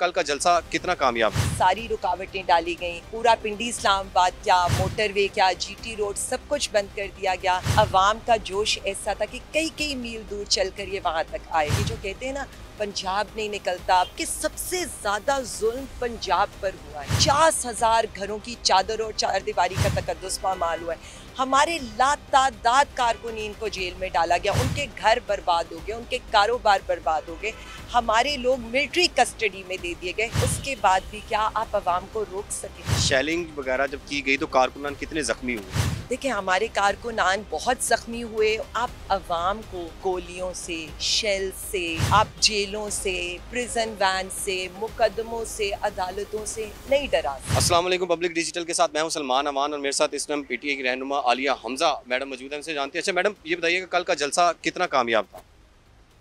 कल का जलसा कितना कामयाब सारी रुकावटें डाली गई पूरा पिंडी इस्लामाबाद क्या मोटरवे क्या, जीटी रोड सब कुछ बंद कर दिया गया। अवाम का जोश ऐसा था की कई कई मील दूर चल कर ये वहाँ तक आए। ये जो कहते हैं ना पंजाब नहीं निकलता कि सबसे ज़्यादा जुल्म पंजाब पर हुआ है। पचास हज़ार घरों की चादर और चार दीवारी का तकदस पामाल हुआ है। हमारे लातादाद कारकुनीन को जेल में डाला गया, उनके घर बर्बाद हो गए, उनके कारोबार बर्बाद हो गए, हमारे लोग मिलिट्री कस्टडी में दे दिए गए। उसके बाद भी क्या आप आवाम को रोक सके? शेलिंग वगैरह जब की गई तो कारकुनान कितने जख्मी हुए? देखिए हमारे कारकुनान बहुत जख्मी हुए। आप अवाम को गोलियों से शेल से आप जेलों से प्रिजन वैन से मुकदमों से अदालतों से नहीं डरा। अस्सलाम वालेकुम पब्लिक डिजिटल के साथ मैं हूँ सलमान अमान और मेरे साथ इस टाइम पीटीए की रहनुमा आलिया हमजा। मैडम मौजूद हैं उनसे जानते हैं। अच्छा मैडम ये बताइएगा कल का जलसा कितना कामयाब था?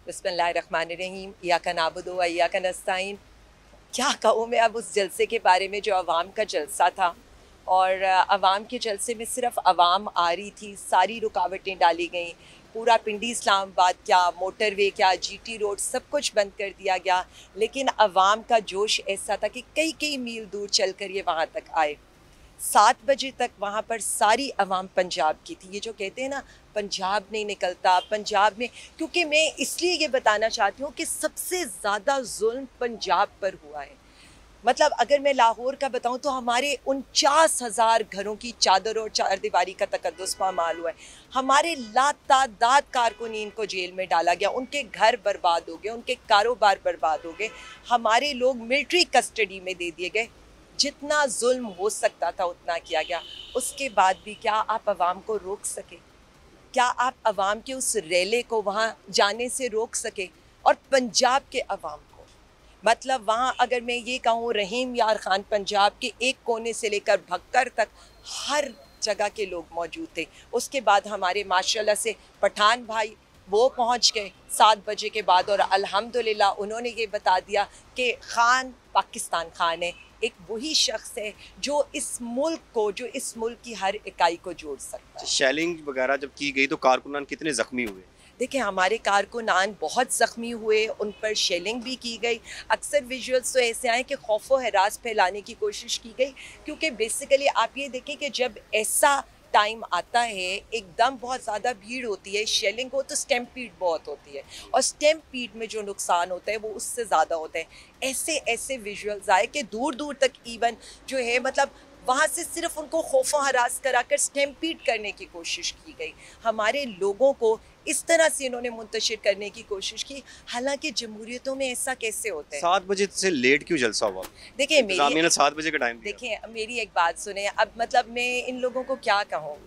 बसमीम या का नाबुदो या का नस्ताइन। क्या कहूँ मैं अब उस जलसे के बारे में जो आवाम का जलसा था? और आवाम के जलसे में सिर्फ़ आवाम आ रही थी, सारी रुकावटें डाली गई। पूरा पिंडी इस्लामाबाद क्या, मोटरवे क्या, जीटी रोड सब कुछ बंद कर दिया गया। लेकिन आवाम का जोश ऐसा था कि कई कई मील दूर चल कर ये वहाँ तक आए। सात बजे तक वहाँ पर सारी अवाम पंजाब की थी। ये जो कहते हैं ना, पंजाब नहीं निकलता, पंजाब में, क्योंकि मैं इसलिए ये बताना चाहती हूँ कि सबसे ज़्यादा जुल्म पंजाब पर हुआ है। मतलब अगर मैं लाहौर का बताऊँ तो हमारे उनचास हज़ार घरों की चादर और चार दीवारी का तकदस पामाल हुआ है। हमारे लातादाद कारकुनीन को जेल में डाला गया, उनके घर बर्बाद हो गए, उनके कारोबार बर्बाद हो गए, हमारे लोग मिलिट्री कस्टडी में दे दिए गए। जितना जुल्म हो सकता था उतना किया गया। उसके बाद भी क्या आप आवाम को रोक सके? क्या आप आवाम के उस रैले को वहाँ जाने से रोक सके? और पंजाब के अवाम मतलब वहाँ अगर मैं ये कहूँ, रहीम यार खान पंजाब के एक कोने से लेकर भक्कर तक हर जगह के लोग मौजूद थे। उसके बाद हमारे माशाल्लाह से पठान भाई वो पहुँच गए सात बजे के बाद और अल्हम्दुलिल्लाह उन्होंने ये बता दिया कि खान पाकिस्तान खान है। एक वही शख्स है जो इस मुल्क को, जो इस मुल्क की हर इकाई को जोड़ सकता है। शेलिंग वगैरह जब की गई तो कारकुनान कितने जख्मी हुए? देखिए, हमारे कारकुनान बहुत ज़ख्मी हुए, उन पर शेलिंग भी की गई। अक्सर विजुअल्स तो ऐसे आए कि खौफ व हरास फैलाने की कोशिश की गई, क्योंकि बेसिकली आप ये देखें कि जब ऐसा टाइम आता है, एकदम बहुत ज़्यादा भीड़ होती है, शेलिंग हो तो स्टेम्पीड बहुत होती है, और स्टेम्पीड में जो नुकसान होता है, वो उससे ज़्यादा होता है। ऐसे ऐसे विजुअल्स आए कि दूर दूर तक इवन जो है मतलब वहाँ से सिर्फ़ उनको खौफ हरास कराकर स्टेम्पीड करने की कोशिश की गई। हमारे लोगों को इस तरह से इन्होंने मुंतशिर करने की कोशिश की। हालाँकि जमहूरियतों में ऐसा कैसे होता है? सात बजे से लेट क्यों जलसा हुआ? देखिए मेरी सात बजे का टाइम देखिए मेरी एक बात सुने। अब मतलब मैं इन लोगों को क्या कहूँ?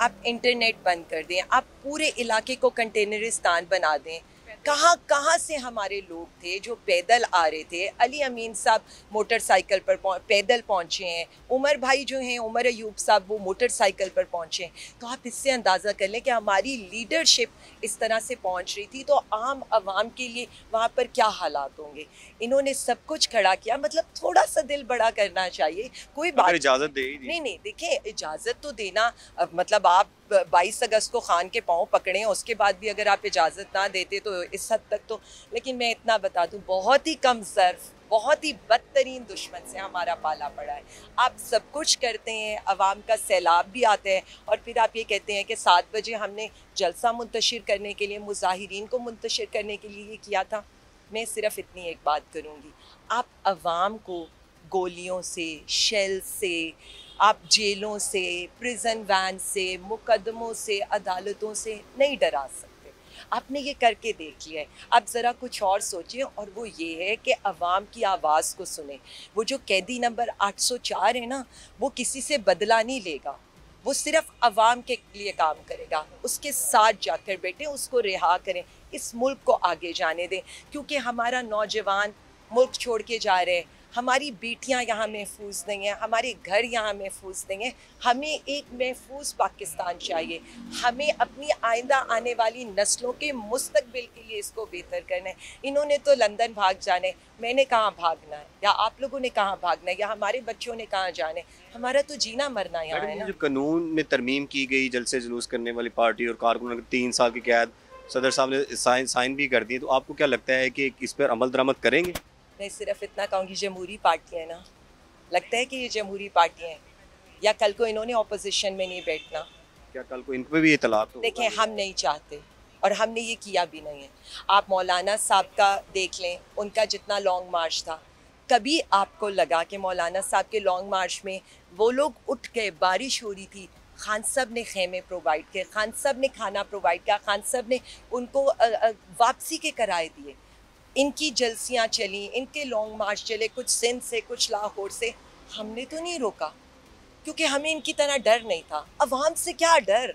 आप इंटरनेट बंद कर दें। आप पूरे इलाके को कंटेनरिस्तान बना दें। कहाँ कहाँ से हमारे लोग थे जो पैदल आ रहे थे? अली अमीन साहब मोटरसाइकिल पर पैदल पहुँचे हैं। उमर भाई जो हैं उमर अयूब साहब वो मोटरसाइकिल पर पहुँचे हैं। तो आप इससे अंदाज़ा कर लें कि हमारी लीडरशिप इस तरह से पहुँच रही थी तो आम आवाम के लिए वहाँ पर क्या हालात होंगे? इन्होंने सब कुछ खड़ा किया। मतलब थोड़ा सा दिल बड़ा करना चाहिए। कोई बात इजाज़त दे नहीं नहीं देखिए इजाज़त तो देना मतलब आप बाईस अगस्त को खान के पाँव पकड़े, उसके बाद भी अगर आप इजाज़त ना देते तो इस हद तक तो लेकिन मैं इतना बता दूँ, बहुत ही कम ज़र्फ, बहुत ही बदतरीन दुश्मन से हमारा पाला पड़ा है। आप सब कुछ करते हैं आवाम का सैलाब भी आता है, और फिर आप ये कहते हैं कि सात बजे हमने जलसा मुंतशिर करने के लिए, मुजाहरीन को मुंतशिर करने के लिए ये किया था। मैं सिर्फ़ इतनी एक बात करूँगी, आप आवाम को गोलियों से, शेल से आप जेलों से प्रिजन वैन से, मुकदमों से, अदालतों से नहीं डरा सकते। आपने ये करके देख लिया है। आप ज़रा कुछ और सोचिए और वो ये है कि अवाम की आवाज़ को सुने। वो जो कैदी नंबर 804 है ना, वो किसी से बदला नहीं लेगा। वो सिर्फ़ अवाम के लिए काम करेगा। उसके साथ जाकर बैठे, उसको रिहा करें। इस मुल्क को आगे जाने दें। क्योंकि हमारा नौजवान मुल्क छोड़ के जा रहे हैं। हमारी बेटियाँ यहाँ महफूज नहीं हैं हमारे घर यहाँ महफूज नहीं हैं। हमें एक महफूज पाकिस्तान चाहिए। हमें अपनी आइंदा आने वाली नस्लों के मुस्तबिल के लिए इसको बेहतर करना है। इन्होंने तो लंदन भाग जाने मैंने कहाँ भागना है? या आप लोगों ने कहाँ भागना है? या हमारे बच्चों ने कहाँ जाने हमारा तो जीना मरना यहाँ है ना। जो कानून में तरमीम की गई जलसे जुलूस करने वाली पार्टी और कारकुनों कारकुन तीन साल की कैद सदर साहब ने साइन साइन भी कर दिए तो आपको क्या लगता है कि इस पर अमल दरामद करेंगे? मैं सिर्फ़ इतना कहूँगी जमहूरी पार्टी है ना। लगता है कि ये जमहूरी पार्टी है। या कल को इन्होंने ऑपोजिशन में नहीं बैठना। क्या कल को इन पे भी इतला देखें हम नहीं चाहते और हमने ये किया भी नहीं है। आप मौलाना साहब का देख लें उनका जितना लॉन्ग मार्च था कभी आपको लगा कि मौलाना साहब के लॉन्ग मार्च में वो लोग उठ गए बारिश हो रही थी खान साहब ने खेमे प्रोवाइड किए खान साहब ने खाना प्रोवाइड किया खान साहब ने उनको वापसी के कराए दिए। इनकी जलसियाँ चली इनके लॉन्ग मार्च चले कुछ सिंध से कुछ लाहौर से। हमने तो नहीं रोका क्योंकि हमें इनकी तरह डर नहीं था। अवाम से क्या डर?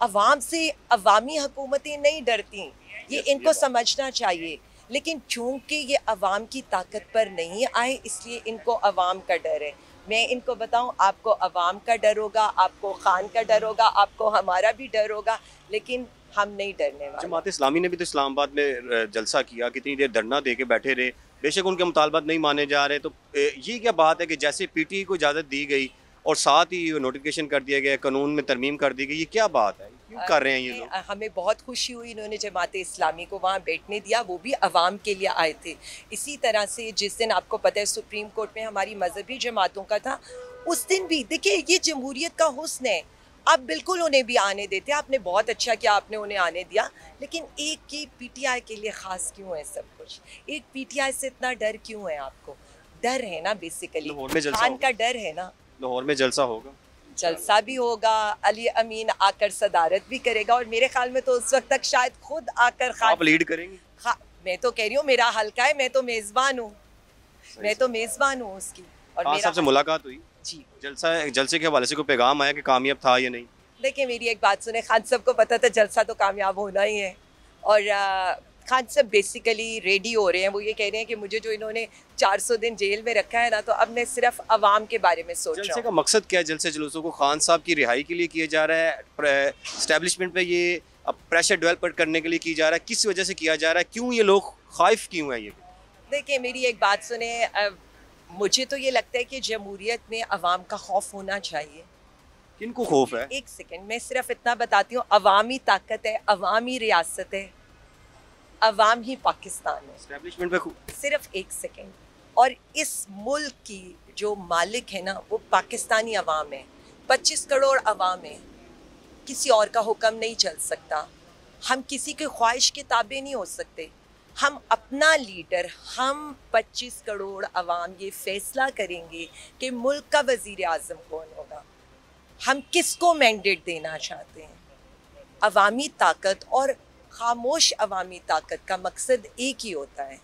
अवाम से अवामी हुकूमतें नहीं डरती। ये इनको समझना चाहिए। लेकिन चूँकि ये अवाम की ताकत पर नहीं आए इसलिए इनको अवाम का डर है। मैं इनको बताऊँ आपको अवाम का डर होगा आपको खान का डर होगा आपको हमारा भी डर होगा। लेकिन हम नहीं डरने वाले। जमात इस्लामी ने भी तो इस्लामाबाद में जलसा किया कितनी देर धरना दे के बैठे रहे। बेशक उनके मुतालबात नहीं माने जा रहे। तो ये क्या बात है कि जैसे पीटी को इजाज़त दी गई और साथ ही नोटिफिकेशन कर दिया गया कानून में तरमीम कर दी गई ये क्या बात है? क्यों कर रहे हैं ये लोग? हमें बहुत खुशी हुई इन्होंने जमात इस्लामी को वहाँ बैठने दिया वो भी आवाम के लिए आए थे। इसी तरह से जिस दिन आपको पता है सुप्रीम कोर्ट में हमारी मजहबी जमातों का था उस दिन भी देखिए ये जमहूरियत का हुस्न है। आप बिल्कुल उन्हें भी आने देते आपने बहुत अच्छा किया आपने उन्हें आने दिया। लेकिन एक की पीटीआई के लिए ख़ास क्यों है सब कुछ? एक पीटीआई से इतना डर क्यों है आपको? डर है ना बेसिकली खान का डर है ना? लाहौर में जलसा होगा। जलसा भी होगा अली अमीन आकर सदारत भी करेगा और मेरे ख्याल में तो उस वक्त तक शायद खुद आकर आप खान लीड करेंगे मैं तो कह रही हूँ मेरा हल्का है मैं तो मेज़बान हूँ। मैं तो मेज़बान हूँ उसकी और मेरा मुलाकात हुई। जी। जलसा जलसे के हवाले से कोई पैगाम आया कि कामयाब था या नहीं? देखिए मेरी एक बात सुने। खान साहब को पता था जलसा तो कामयाब होना ही है। और आ, खान साहब बेसिकली रेडी हो रहे हैं। वो ये कह रहे हैं कि मुझे जो इन्होंने 400 दिन जेल में रखा है ना तो अब मैं सिर्फ़ आवाम के बारे में सोच रहा जलसे हूँ। का मकसद क्या है? जलसे जुलूसों को खान साहब की रिहाई के लिए किया जा रहा है? इस्टेब्लिशमेंट पे ये प्रेशर डेवलप करने के लिए किया जा रहा है? किस वजह से किया जा रहा है? क्यों ये लोग खाइफ क्यों है ये? देखिए मेरी एक बात सुने। मुझे तो ये लगता है कि जमहूरियत में अवाम का खौफ होना चाहिए। किनको खौफ है? एक सेकेंड मैं सिर्फ़ इतना बताती हूँ अवामी ताकत है अवामी रियासत है अवाम ही पाकिस्तान है। पे सिर्फ़ एक सेकेंड और इस मुल्क की जो मालिक है ना वो पाकिस्तानी अवाम है पच्चीस करोड़ अवाम है किसी और का हुक्म नहीं चल सकता। हम किसी के ख्वाहिश के ताबे नहीं हो सकते। हम अपना लीडर हम 25 करोड़ अवाम ये फैसला करेंगे कि मुल्क का वज़ीर आज़म कौन होगा। हम किसको मैंडेट देना चाहते हैं? अवामी ताकत और खामोश अवामी ताकत का मकसद एक ही होता है।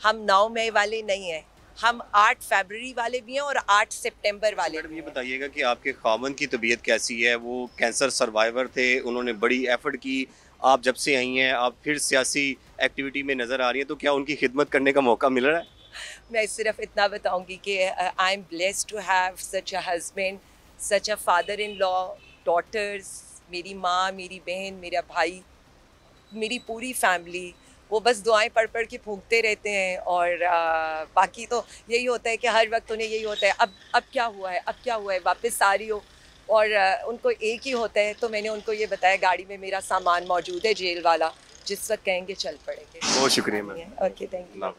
हम नौ मई वाले नहीं हैं हम आठ फरवरी वाले भी हैं और आठ सितंबर वाले मैडम भी ये हैं। बताइएगा कि आपके खामन की तबीयत कैसी है? वो कैंसर सर्वाइवर थे उन्होंने बड़ी एफर्ट की आप जब से आई हैं आप फिर सियासी एक्टिविटी में नज़र आ रही हैं तो क्या उनकी खिदमत करने का मौका मिल रहा है? मैं सिर्फ़ इतना बताऊँगी कि uh, I am blessed to have such a husband such a father in law daughters मेरी माँ मेरी बहन मेरा भाई मेरी पूरी फैमिली वो बस दुआएँ पढ़ पढ़ के फूंकते रहते हैं और आ, बाकी तो यही होता है कि हर वक्त उन्हें यही होता है अब अब क्या हुआ है? अब क्या हुआ है? वापस आ रही हो? और उनको एक ही होता है तो मैंने उनको ये बताया गाड़ी में मेरा सामान मौजूद है जेल वाला जिस वक्त कहेंगे चल पड़ेंगे। बहुत शुक्रिया मैम। Okay thank you.